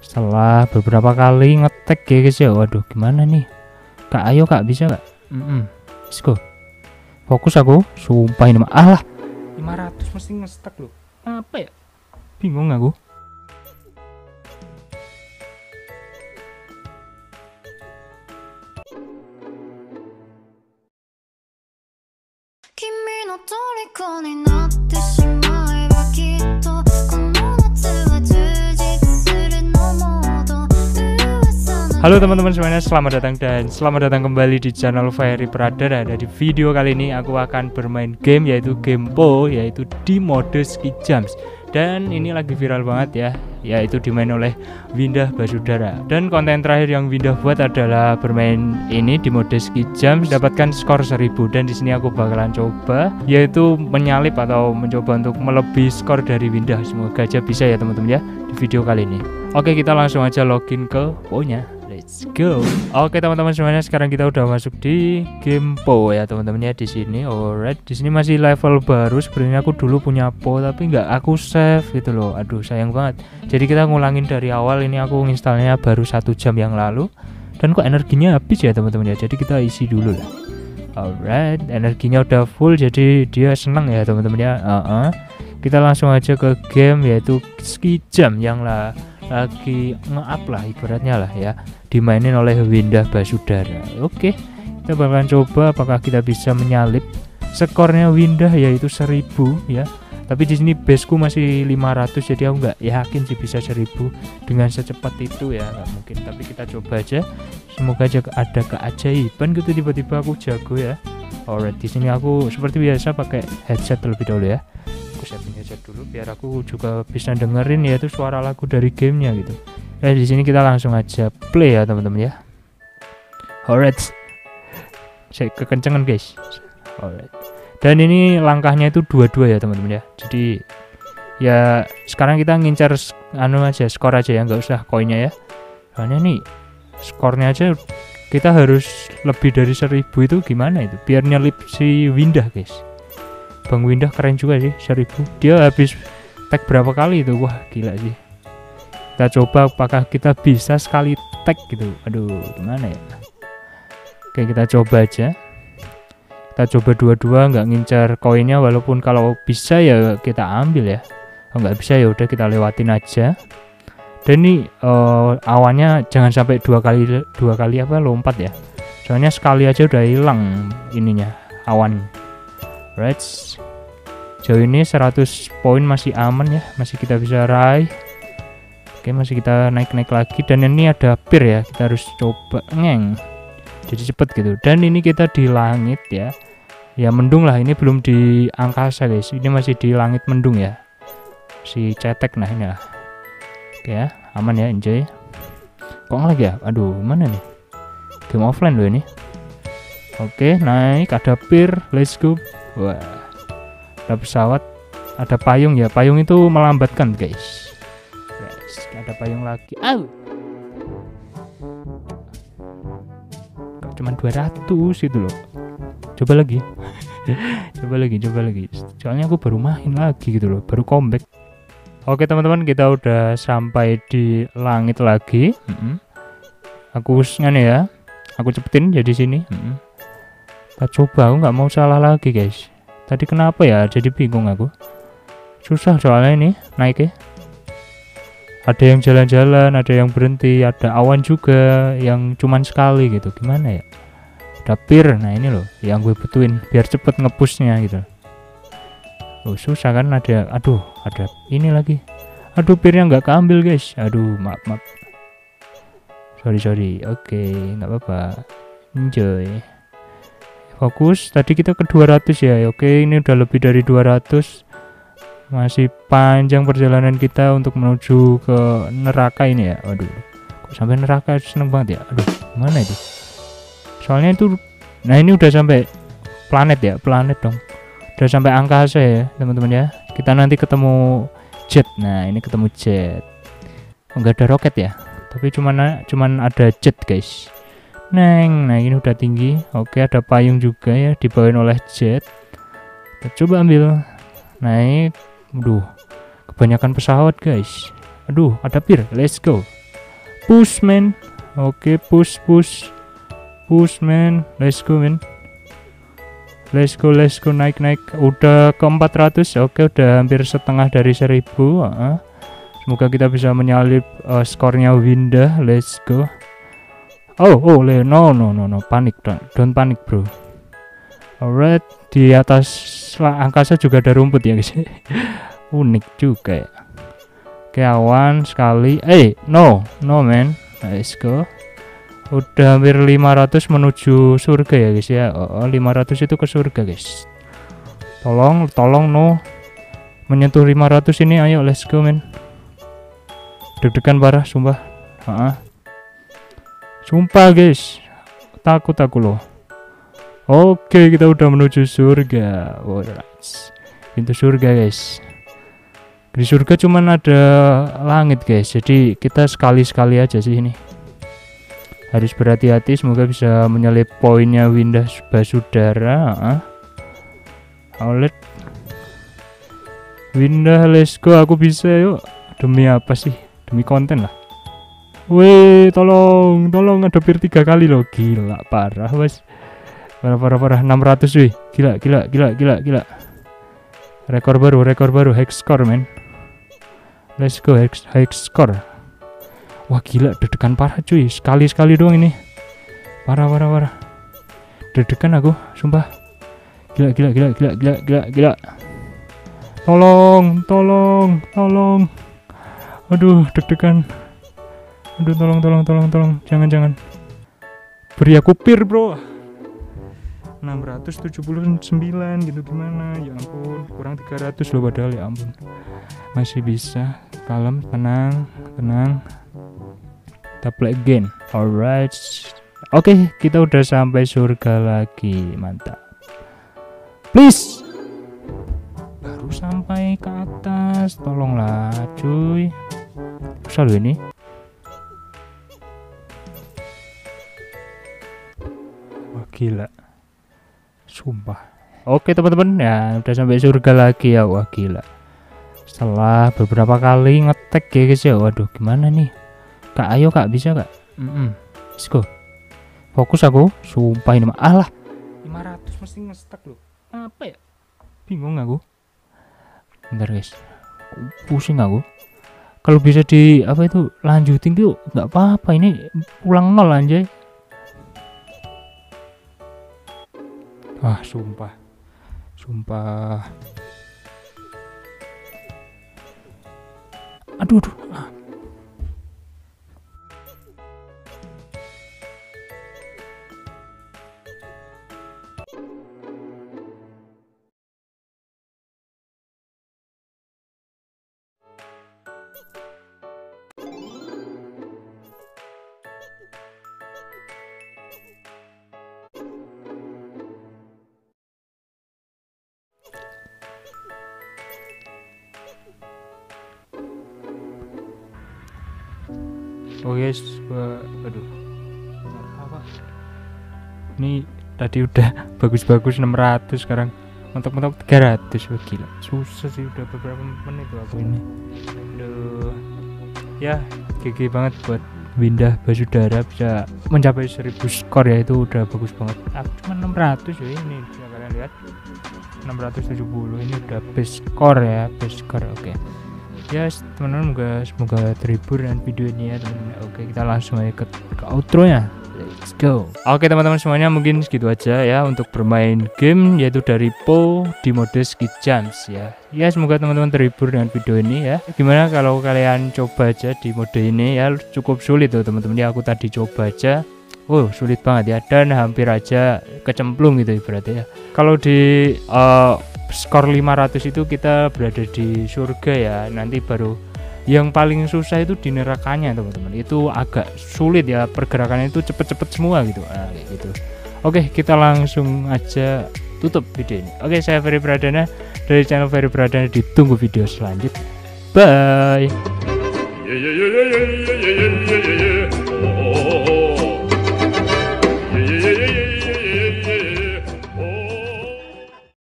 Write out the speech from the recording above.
setelah beberapa kali ngetek ya guys ya. Waduh gimana nih? Kak ayo kak bisa kak mm -mm. let's go. Fokus aku. Sumpah ini mah. Alah. 500 mesti ngestek loh. Apa ya? Bingung aku Halo teman-teman semuanya, selamat datang dan selamat datang kembali di channel Fairy Pradana Dan di video kali ini aku akan bermain game yaitu game Po yaitu di mode Ski Jumps. Dan ini lagi viral banget ya, yaitu dimain oleh Windah Basudara. Dan konten terakhir yang Windah buat adalah bermain ini di mode Ski Jumps. Dapatkan skor 1000 dan di sini aku bakalan coba Yaitu menyalip atau mencoba untuk melebihi skor dari Windah Semoga aja bisa ya teman-teman ya di video kali ini. Oke kita langsung aja login ke Po-nya Let's go. Oke teman-teman semuanya, sekarang kita udah masuk di game Po ya teman-teman ya di sini. Alright, di sini masih level baru. Sebenarnya aku dulu punya Po tapi nggak aku save gitu loh. Aduh sayang banget. Jadi kita ngulangin dari awal. Ini aku installnya baru satu jam yang lalu. Dan kok energinya habis ya teman-teman ya. Jadi kita isi dulu lah. Alright, energinya udah full jadi dia senang ya teman-teman ya. Uh -uh. Kita langsung aja ke game yaitu ski jam yang lah lagi nge-up lah ibaratnya lah ya. Dimainin oleh Windah Basudara. Oke kita bakalan coba apakah kita bisa menyalip skornya Windah yaitu 1000 ya. Tapi di sini baseku masih 500 jadi aku nggak yakin sih bisa 1000 dengan secepat itu ya nggak mungkin. Tapi kita coba aja. Semoga aja ada keajaiban gitu tiba-tiba aku jago ya. Alright di sini aku seperti biasa pakai headset terlebih dahulu ya aku setting headset dulu biar aku juga bisa dengerin ya itu suara lagu dari gamenya gitu. Eh di sini kita langsung aja play ya teman-teman ya. Alright. Saya kekencengan guys. Alright. Dan ini langkahnya itu dua-dua ya teman-teman ya. Jadi ya sekarang kita ngincar anu aja skor aja ya nggak usah koinnya ya. Soalnya nih skornya aja kita harus lebih dari seribu itu gimana itu? Biar nyelip si Windah guys Bang Windah keren juga sih seribu dia habis tag berapa kali itu? Wah gila sih. Kita coba apakah kita bisa sekali tag gitu. Aduh gimana ya? Oke kita coba aja. Kita coba dua-dua nggak ngincar koinnya. Walaupun kalau bisa ya kita ambil ya. Kalau nggak bisa ya udah kita lewatin aja. Dan ini uh, awannya jangan sampai dua kali dua kali apa lompat ya. Soalnya sekali aja udah hilang ininya awan right. Jauh ini 100 poin masih aman ya. Masih kita bisa raih. Oke masih kita naik-naik lagi. Dan ini ada pir ya. Kita harus coba. Ngeng. Jadi cepet gitu. Dan ini kita di langit ya. Ya mendung lah. Ini belum di angkasa guys. Ini masih di langit mendung ya. Si cetek nah ini lah. Oke ya. Aman ya enjoy. Kok lagi ya? Aduh mana nih? Game offline loh ini. Oke naik. Ada pir let's go wah. Ada pesawat ada payung ya. Payung itu melambatkan guys. Guys ada payung lagi. Au! kok cuma 200 itu loh? Coba lagi. Coba lagi coba lagi. Soalnya aku baru main lagi gitu loh baru comeback. Oke teman-teman kita udah sampai di langit lagi. Mm -hmm. aku ngene ya. Aku cepetin jadi sini. Mm -hmm. Kita coba aku nggak mau salah lagi guys. Tadi kenapa ya? Jadi bingung aku. Susah soalnya ini naik ya ada yang jalan-jalan ada yang berhenti ada awan juga yang cuman sekali gitu. Gimana ya? Ada pir nah ini loh yang gue butuhin biar cepet ngepushnya gitu. Oh susah kan? Ada aduh ada ini lagi. Aduh pirnya nggak keambil guys. Aduh maaf maaf. Sorry sorry. Oke okay, nggak apa-apa. Enjoy fokus. Tadi kita ke 200 ya. Oke ini udah lebih dari 200 masih panjang perjalanan kita untuk menuju ke neraka ini ya. Waduh kok sampai neraka? Seneng banget ya. Aduh mana itu? Soalnya itu nah ini udah sampai planet ya planet dong. Udah sampai angkasa ya teman-teman ya. Kita nanti ketemu jet. Nah ini ketemu jet. Enggak ada roket ya. Tapi cuman cuman ada jet guys neng. Nah ini udah tinggi. Oke ada payung juga ya dibawain oleh jet kita coba ambil. Naik. Aduh, kebanyakan pesawat guys. Aduh, ada pir. Let's go. push man oke push push. Push man let's go man let's go let's go. Naik naik. Udah ke 400 oke udah hampir setengah dari 1000 uh. semoga kita bisa menyalip uh, skornya Winda. Let's go oh oh no no no no panik don't, don't panik bro. Alright di atas angkasa juga ada rumput ya guys. Unik juga ya. Oke awan sekali. Eh no no man. Let's go. Udah hampir 500 menuju surga ya guys ya. Oh, 500 itu ke surga guys. Tolong tolong no. Menyentuh 500 ini ayo let's go men deg-degan parah sumpah. Uh -uh. Sumpah guys, takut aku loh. Oke, kita udah menuju surga. Alright. Pintu surga guys. Di surga cuman ada langit guys. Jadi kita sekali-sekali aja sih ini. Harus berhati-hati semoga bisa menyalip poinnya Winda Basudara. Outlet. Winda, let's go. Aku bisa yuk. Demi apa sih? Demi konten lah. Weh, tolong, tolong ada pir tiga kali loh, gila parah wes. Parah parah parah 600 wih. Gila gila gila gila gila. Rekor baru, rekor baru hex score men. Let's go hex hex score. Wah gila dedekan parah cuy. Sekali sekali doang ini. Parah parah parah. Dedekan aku, sumpah. Gila gila gila gila gila gila gila. Tolong, tolong, tolong. Aduh, deg-degan. Aduh tolong tolong tolong tolong. Jangan jangan. Beri aku pir bro. 679 gitu gimana? Ya ampun kurang 300 loh padahal ya ampun. Masih bisa. Kalem tenang tenang. Kita play again. Alright. Oke okay, kita udah sampai surga lagi mantap. Please. Baru sampai ke atas. Tolonglah cuy. Selalu ini gila. Sumpah. Oke teman-teman. Ya udah sampai surga lagi. Ya wah gila. Setelah beberapa kali ngetek ya guys ya. Waduh gimana nih? Kak ayo kak. Bisa kak? Mm -mm. let's go. Fokus aku. Sumpah ini mah alah. 500 mesti ngestek loh. Apa ya? Bingung aku. Bentar guys. Pusing aku. Kalau bisa di apa itu lanjutin tuh nggak apa-apa. Ini pulang nol anjay ah sumpah. Sumpah. Aduh aduh oh guys gua aduh. Apa? Ini tadi udah bagus-bagus 600 sekarang. Mentok-mentok 300 wah gila. Susah sih udah beberapa menit tuh aku ini. Aduh. Ya gigi banget buat Windah Basudara bisa mencapai 1000 skor ya. Itu udah bagus banget. Aku cuma 600 ya ini bisa kalian lihat. 670 ini udah best score ya best score oke. okay ya teman-teman semoga semoga terhibur dengan video ini ya teman-teman oke kita langsung aja ke, ke outro nya let's go. Oke teman-teman semuanya mungkin segitu aja ya untuk bermain game yaitu dari Po di mode skip jumps ya. Ya semoga teman-teman terhibur dengan video ini ya. Gimana kalau kalian coba aja di mode ini ya? Cukup sulit tuh teman-teman. Ya aku tadi coba aja. Oh sulit banget ya. Dan hampir aja kecemplung gitu berarti ya. Kalau di uh, skor 500 itu kita berada di surga ya. Nanti baru yang paling susah itu di nerakanya teman-teman. Itu agak sulit ya pergerakannya itu cepet-cepet semua gitu. Nah, gitu. Oke kita langsung aja tutup video ini. Oke saya Ferry Pradana. Dari channel Ferry Pradana ditunggu video selanjutnya. Bye